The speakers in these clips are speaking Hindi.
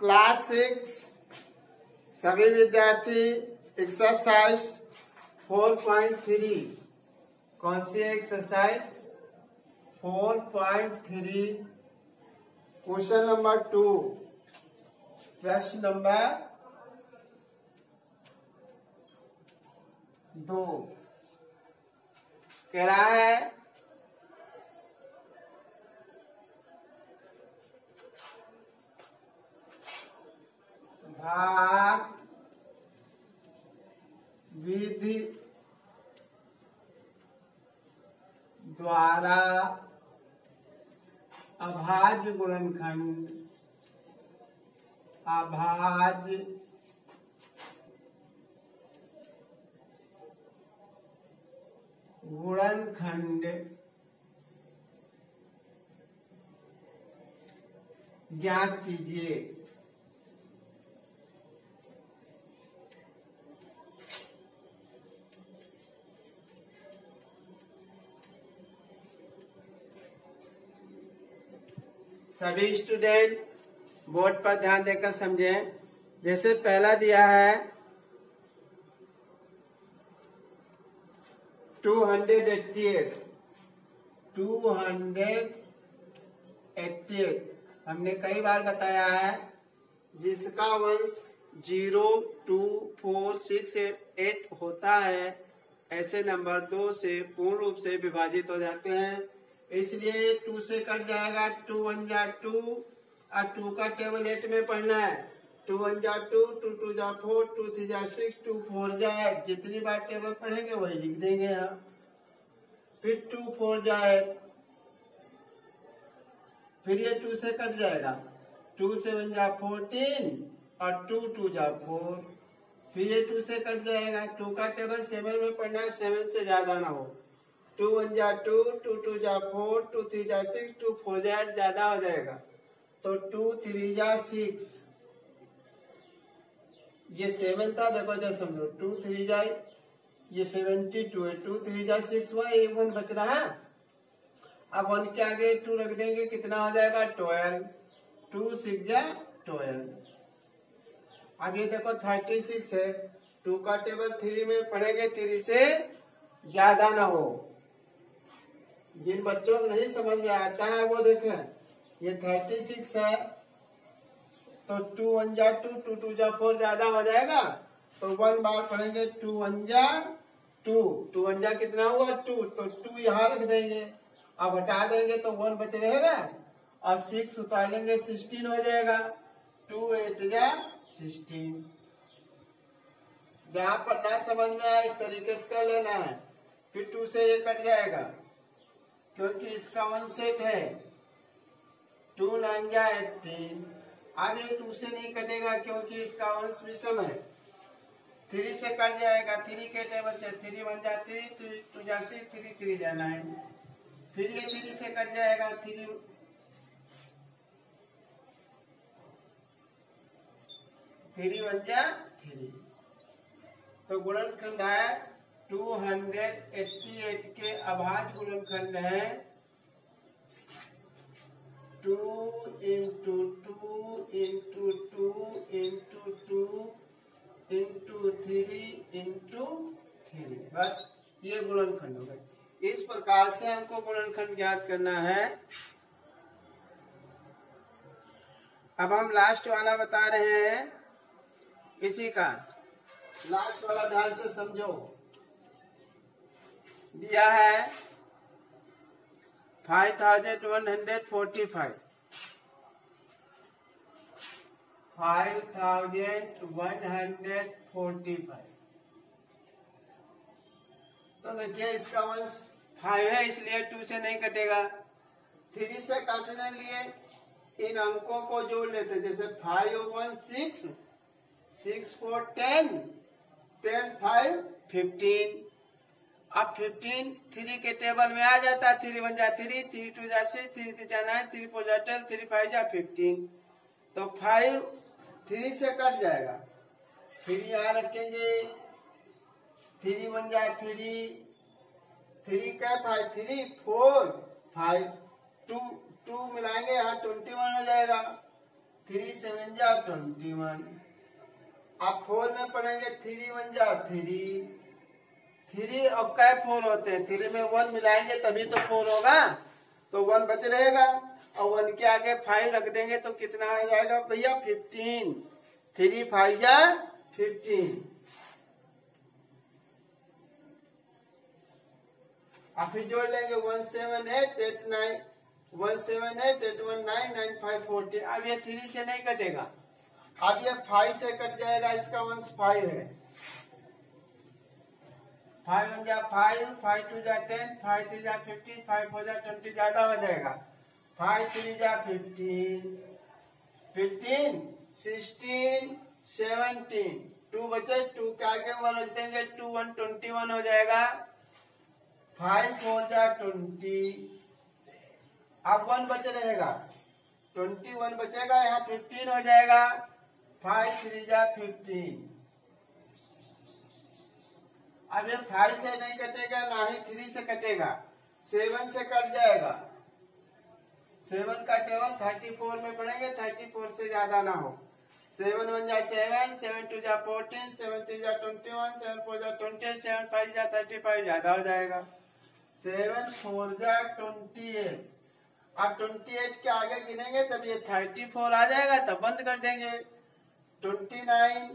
क्लास सिक्स सभी विद्यार्थी एक्सरसाइज 4.3 कौन सी एक्सरसाइज 4.3 क्वेश्चन नंबर टू प्रश्न नंबर दो. कह रहा है अभाज्य गुणनखंड। ज्ञात कीजिए। सभी स्टूडेंट बोर्ड पर ध्यान देकर समझें। जैसे पहला दिया है two hundred eighty eight two hundred eighty eight हमने कई बार बताया है, जिसका वंश zero, two, four, six, eight होता है, ऐसे नंबर दो से पूर्ण रूप से विभाजित हो जाते हैं। इसलिए टू से कट जाएगा, टू वन जा टू, और टू का टेबल एट में पढ़ना है। टू वन जा टू टू टू जा फोर, टू थ्री जा सिक्स, टू फोर जा एट। जितनी बार टेबल पढ़ेंगे, वही लिख देंगे यहाँ फिर टू फोर जा एट। फिर ये टू से कट जाएगा। टू सेवन जा फोर्टीन, और टू टू जा फोर। फिर ये टू से कट जाएगा। टू का टेबल सेवन में पढ़ना है, सेवन से ज़्यादा ना हो। टू वन जा टू टू टू जा फोर टू थ्री जा सिक्स टू फोर जा ज़्यादा हो जाएगा। तो टू थ्री जा सिक्स ये सेवन था, देखो जैसे समझो टू थ्री जा ये सेवेंटी टू है टू थ्री जा सिक्स हुआ ये वन बच रहा है। अब वन के आगे टू रख देंगे, कितना हो जाएगा? ट्वेल्व टू सिक्स जा ट्वेल्व अब ये देखो थर्टी सिक्स है। टू का टेबल थ्री में पढ़ेंगे थ्री से ज़्यादा ना हो। जिन बच्चों को नहीं समझ में आता है, वो देखें। ये थर्टी सिक्स है तो टू वन जा टू टू टू जा फोर ज़्यादा हो जाएगा। तो वन बार पढ़ेंगे टू वन जा टू टू वन जा कितना हुआ? टू तो टू यहाँ रख देंगे। अब हटा देंगे तो वन बच रहेगा और सिक्स उतार लेंगे सिक्सटीन हो जाएगा। टू एट जा सिक्सटीन जहाँ पर ना समझ में आए इस तरीके से कर लेना है। फिर टू से ये कट जाएगा। क्योंकि इसका वन सेट है। टू नाइन जा एटीन ये टू से नहीं कटेगा क्योंकि इसका वंश विषम है। थ्री से कट जाएगा, थ्री के टेबल से थ्री वन जा, थ्री टू जा सिक्स थ्री थ्री जा नाइन। फिर ये थ्री से कट जाएगा, थ्री। थ्री वन जा, थ्री। तो गुणनखंड है टू हंड्रेड एट्टी एट के अभाज्य गुणनखंड है। Two into two into two into two into three into three बस ये गुणनखंड हो गए। इस प्रकार से हमको गुणनखंड ज्ञात करना है। अब हम लास्ट वाला बता रहे हैं। इसी का। लास्ट वाला ध्यान से समझो। दिया है। Five thousand one hundred forty five five thousand one hundred forty five तो देखिए इसका वंश फाइव है, इसलिए टू से नहीं कटेगा। थ्री से काटने लिए इन अंकों को जोड़ लेते जैसे five one six six four ten ten five fifteen अब फिफ्टीन थ्री के टेबल में आ जाता है थ्री वन जा थ्री थ्री टू जा सिक्स थ्री थ्री जा नाइन थ्री फोर जा टेन थ्री फाइव जा फिफ्टीन तो फाइव थ्री से कट जाएगा. फिर यहाँ रखेंगे. थ्री वन जा थ्री थ्री का five three four five two two मिलाएँगे, यहाँ ट्वेंटी वन हो जाएगा. थ्री सेवन जा ट्वेंटी वन आप फोर में पढ़ेंगे थ्री वन जा थ्री थ्री और कै फोर होते हैं? थ्री में वन मिलाएँगे तभी तो फोर होगा। तो वन बच रहेगा। और वन के आगे फाइव रख देंगे तो कितना आ जाएगा? भैया फिफ्टीन थ्री फाइव या फिफ्टीन आप फिर जोड़ लेंगे one seven eight eight nine, one seven eight eight one nine nine five fourteen अब ये थ्री से नहीं कटेगा। अब ये फाइव से कट जाएगा, इसका वंश फाइव है। फाइव वन जा फाइव फाइव टू जा टेन, फाइव थ्री जा फिफ्टीन, फाइव फोर जा ट्वेंटी, ज़्यादा हो जाएगा। फाइव थ्री जा fifteen fifteen, sixteen, seventeen. Two बचे, टू के आगे वन रख देंगे, टू वन ट्वेंटी वन हो जाएगा। फाइव फोर जा ट्वेंटी। अब वन बचे रहेगा। ट्वेंटी वन बचेगा, यहाँ फिफ्टीन हो जाएगा। फाइव थ्री जा फिफ्टीन। अब ये फाइव से नहीं कटेगा, ना ही थ्री से कटेगा। सेवन से कट जाएगा। सेवन का टेबल थर्टी फोर में पढ़ेंगे थर्टी फोर से ज़्यादा ना हो। सेवन वन जा सेवन सेवन टू जा फोर्टीन, सेवन थ्री जा ट्वेंटी वन, सेवन फोर जा ट्वेंटी सेवन फाइव जा थर्टी फाइव, ज़्यादा हो जाएगा। सेवन फोर जा ट्वेंटी एट। अब ट्वेंटी एट के आगे गिनेंगे, तब ये थर्टी फोर आ जाएगा, तब बंद कर देंगे। Twenty nine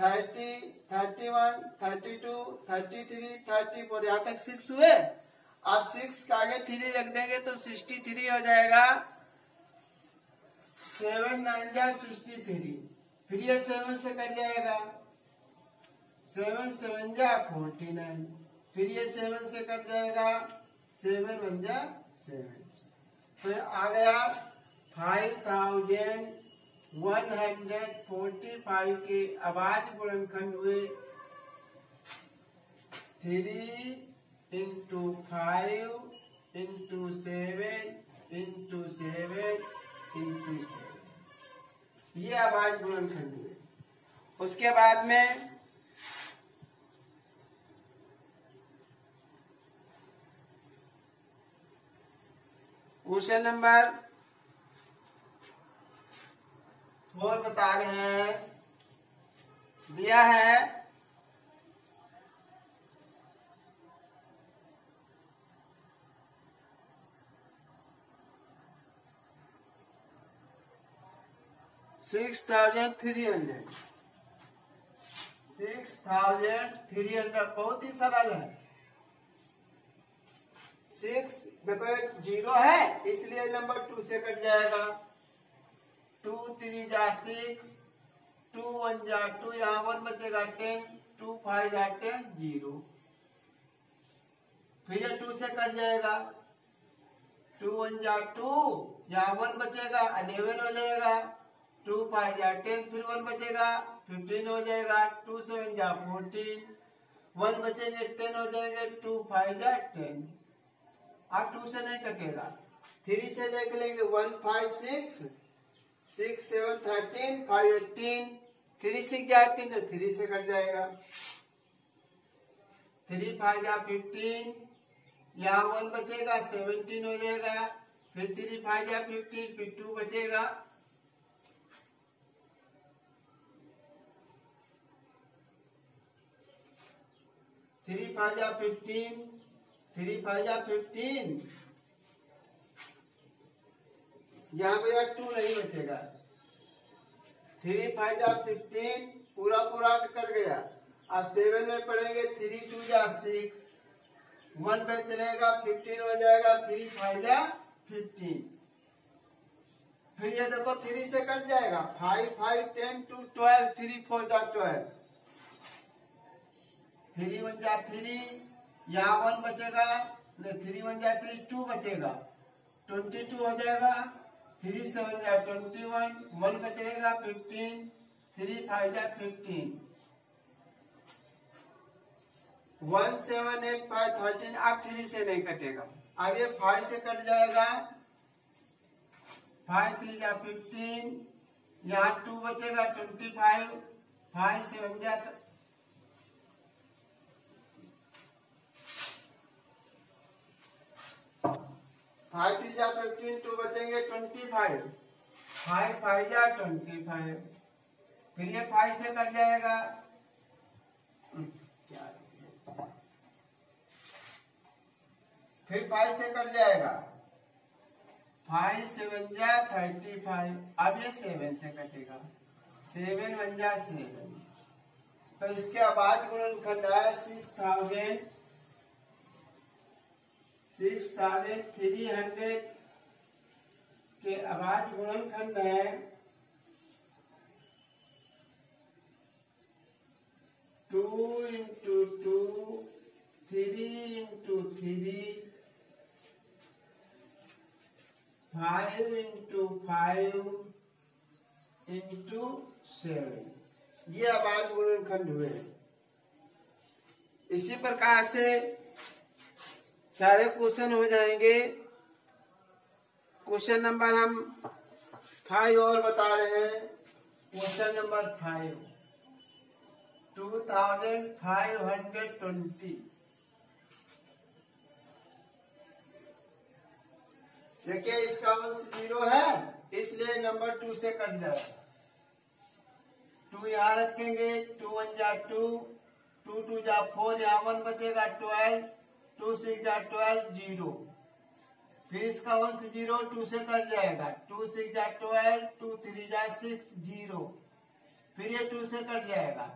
thirty thirty one, thirty two, thirty three, thirty four, यहाँ तक सिक्स हुए? आप सिक्स के आगे थ्री रख देंगे तो सिक्सटी थ्री हो जाएगा। सेवन नाइन जा सिक्सटी थ्री फिर ये सेवन से कट जाएगा। सेवन सेवन जा फोर्टी नाइन फिर ये सेवन से कट जाएगा। सेवन वन जा सेवन तो आ गया five thousand one hundred forty five के आवाज़ गुणनखंड हुए। Three into five into seven into seven into seven ये आवाज़ गुणनखंड हुए। उसके बाद में क्वेश्चन नंबर फोर बता रहे हैं। दिया है। Six thousand three hundred six thousand three hundred बहुत ही सरल है। सिक्स देखो ज़ीरो है, इसलिए नंबर टू से कट जाएगा। टू थ्री जा सिक्स टू वन जा टू यहाँ वन बचेगा टेन टू फाइव जा टेन ज़ीरो फिर टू से कट जाएगा। टू वन जा टू यहाँ वन बचेगा अलेवन हो जाएगा टू फाइव जा टेन फिर वन बचेगा फिफ्टीन हो जाएगा टू सेवन जा फोर्टीन वन बचेंगे टेन हो जाएँगे टू फाइव जा टेन अब टू से नहीं कटेगा। थ्री से देख लेंगे one five six six, seven, thirteen, five, eighteen, three, six जा एटीन तो थ्री से कट जाएगा। थ्री, फाइव जा फिफ्टीन, यहाँ वन बचेगा, सेवनटीन हो जाएगा। फिर थ्री, फाइव जा फिफ्टीन, फिर टू बचेगा। थ्री, फाइव जा फिफ्टीन, थ्री, फाइव जा फिफ्टीन यहाँ पे यार टू नहीं बचेगा। थ्री फाइव जा फिफ्टीन पूरा पूरा कट गया। अब सेवन में पढ़ेंगे थ्री टू जा सिक्स वन पे चलेगा फिफ्टीन हो जाएगा थ्री फाइव जा फिफ्टीन फिर ये देखो थ्री से कट जाएगा। Five five ten two twelve three four जा ट्वेल्व थ्री वन जा थ्री यहाँ वन बचेगा थ्री वन जा थ्री टू बचेगा। ट्वेंटी टू हो जाएगा थ्री सेवन जा ट्वेंटी वन वन बचेगा फिफ्टीन थ्री फाइव जा fifteen one seven eight five thirteen अब थ्री से नहीं कटेगा। अब ये फाइव से कट जाएगा। फाइव थ्री जा फिफ्टीन यहाँ टू बचेगा ट्वेंटी फाइव फाइव सेवन जा फाइव थ्री जा फिफ्टीन टू बचेंगे ट्वेंटी फाइव। फाइव फाइव जा ट्वेंटी फाइव। फिर ये फाइव से कट जाएगा। हम्म, फिर फाइव से कट जाएगा। फाइव सेवन जा थर्टी फाइव। अब ये सेवन से कटेगा। सेवन वन जा सेवन। तो इसके आबाद गुणनखंड है six thousand six thousand three hundred के आबाद गुणनखंड है। Two into two three into three five into five into seven ये आबाद गुणनखंड हुए इसी प्रकार से सारे क्वेश्चन हो जाएँगे। क्वेश्चन नंबर हम फाइव और बता रहे हैं। Question number five two thousand five hundred twenty देखिए, इसका वंश ज़ीरो है, इसलिए नंबर टू से कट जाएगा टू यहाँ रखेंगे टू वन जा टू टू टू जा फोर यहाँ वन बचेगा twelve two six twelve zero. फिर इसका वंश ज़ीरो, टू से कट जाएगा। Two six twelve, two three जा सिक्स, ज़ीरो। फिर ये टू से कट जाएगा।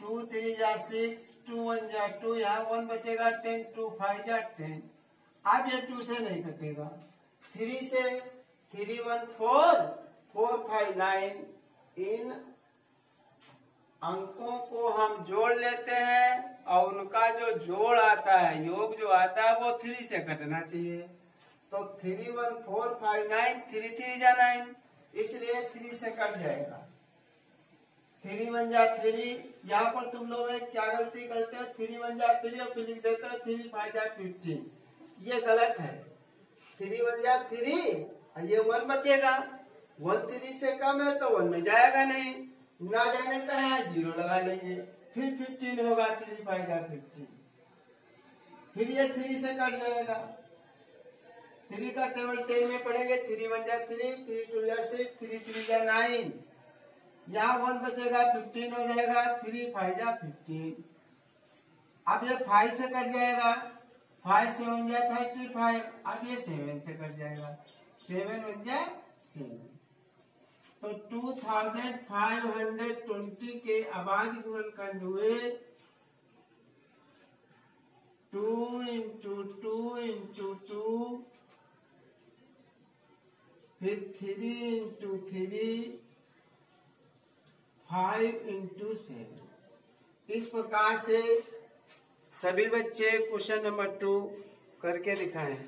टू थ्री जा सिक्स, टू वन जा टू, यहाँ वन बचेगा टेन, टू फाइव जा टेन। अब ये टू से नहीं कटेगा। थ्री से, three one four four five nine. इन अंकों को हम जोड़ लेते हैं। और उनका जो जोड़ आता है, योग जो आता है, वो थ्री से कटना चाहिए। तो three one four five nine three three जा नाइन इसलिए थ्री से कट जाएगा। थ्री वन जा थ्री यहाँ पर तुम लोग क्या गलती करते हो? थ्री वन जा थ्री और फिर लिख देते हो थ्री फाइव जा फिफ्टीन ये गलत है। थ्री वन जा थ्री ये वन बचेगा। वन थ्री से कम है तो वन में जाएगा नहीं। ना जाने का है ज़ीरो लगा लेंगे। फिर फिफ्टीन होगा थ्री फाइव फिफ्टीन फिर ये थ्री से कट जाएगा। थ्री का टेबल टेन में पढ़ेंगे थ्री वन जा थ्री थ्री टू जा सिक्स थ्री थ्री जा नाइन यहाँ वन बचेगा फिफ्टीन हो जाएगा थ्री फाइव जा फिफ्टीन अब ये फाइव से कट जाएगा। फाइव सेवन जा थर्टी फाइव अब ये सेवन से कट जाएगा। सेवन वन जा सेवन तो two thousand five hundred twenty के आबाद गुणनखंड हुए। Two into two into two फिर three into three five into seven इस प्रकार से सभी बच्चे क्वेश्चन नंबर टू करके दिखाएँ।